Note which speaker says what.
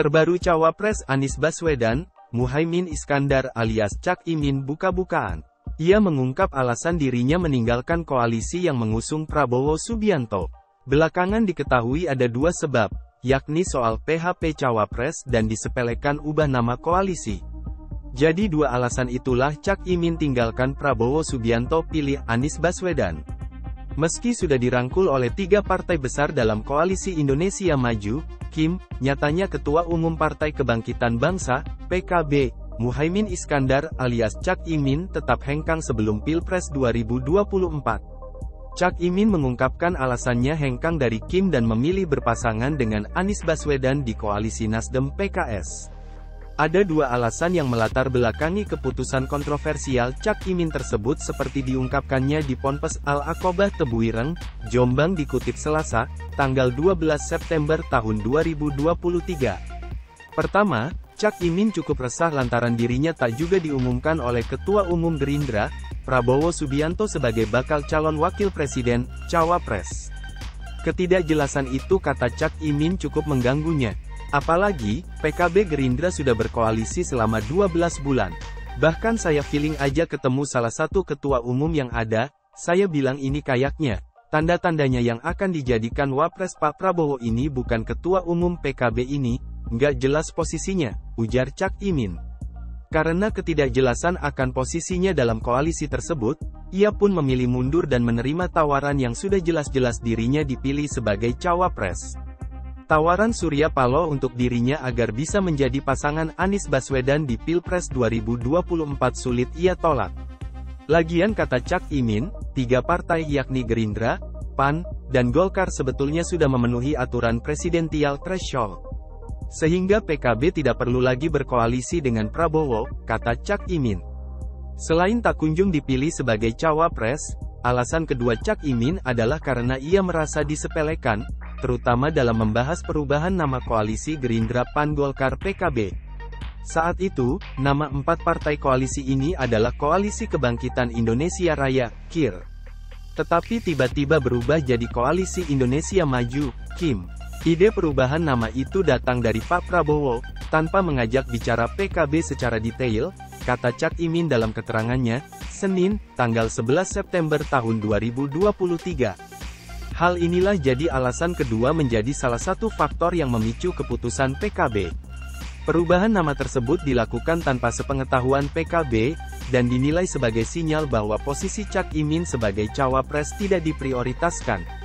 Speaker 1: Terbaru Cawapres Anies Baswedan, Muhaimin Iskandar alias Cak Imin buka-bukaan. Ia mengungkap alasan dirinya meninggalkan koalisi yang mengusung Prabowo Subianto. Belakangan diketahui ada dua sebab, yakni soal PHP Cawapres dan disepelekan ubah nama koalisi. Jadi dua alasan itulah Cak Imin tinggalkan Prabowo Subianto pilih Anies Baswedan. Meski sudah dirangkul oleh tiga partai besar dalam koalisi Indonesia Maju, Kim, nyatanya Ketua Umum Partai Kebangkitan Bangsa, PKB, Muhaimin Iskandar alias Cak Imin tetap hengkang sebelum Pilpres 2024. Cak Imin mengungkapkan alasannya hengkang dari Kim dan memilih berpasangan dengan Anies Baswedan di koalisi Nasdem PKS. Ada dua alasan yang melatar belakangi keputusan kontroversial Cak Imin tersebut seperti diungkapkannya di Ponpes Al-Aqobah Tebuireng, Jombang dikutip Selasa, tanggal 12 September tahun 2023. Pertama, Cak Imin cukup resah lantaran dirinya tak juga diumumkan oleh Ketua Umum Gerindra, Prabowo Subianto sebagai bakal calon wakil presiden, Cawapres. Ketidakjelasan itu kata Cak Imin cukup mengganggunya. Apalagi, PKB Gerindra sudah berkoalisi selama 12 bulan. Bahkan saya feeling aja ketemu salah satu ketua umum yang ada, saya bilang ini kayaknya. Tanda-tandanya yang akan dijadikan wapres Pak Prabowo ini bukan ketua umum PKB ini, nggak jelas posisinya, ujar Cak Imin. Karena ketidakjelasan akan posisinya dalam koalisi tersebut, ia pun memilih mundur dan menerima tawaran yang sudah jelas-jelas dirinya dipilih sebagai cawapres. Tawaran Surya Paloh untuk dirinya agar bisa menjadi pasangan Anies Baswedan di Pilpres 2024 sulit ia tolak. Lagian kata Cak Imin, tiga partai yakni Gerindra, PAN, dan Golkar sebetulnya sudah memenuhi aturan presidensial threshold. Sehingga PKB tidak perlu lagi berkoalisi dengan Prabowo, kata Cak Imin. Selain tak kunjung dipilih sebagai cawapres, alasan kedua Cak Imin adalah karena ia merasa disepelekan, terutama dalam membahas perubahan nama koalisi Gerindra Pan Golkar PKB. Saat itu, nama empat partai koalisi ini adalah Koalisi Kebangkitan Indonesia Raya, KIR. Tetapi tiba-tiba berubah jadi Koalisi Indonesia Maju, KIM. Ide perubahan nama itu datang dari Pak Prabowo, tanpa mengajak bicara PKB secara detail, kata Cak Imin dalam keterangannya, Senin, tanggal 11 September tahun 2023. Hal inilah jadi alasan kedua menjadi salah satu faktor yang memicu keputusan PKB. Perubahan nama tersebut dilakukan tanpa sepengetahuan PKB, dan dinilai sebagai sinyal bahwa posisi Cak Imin sebagai cawapres tidak diprioritaskan.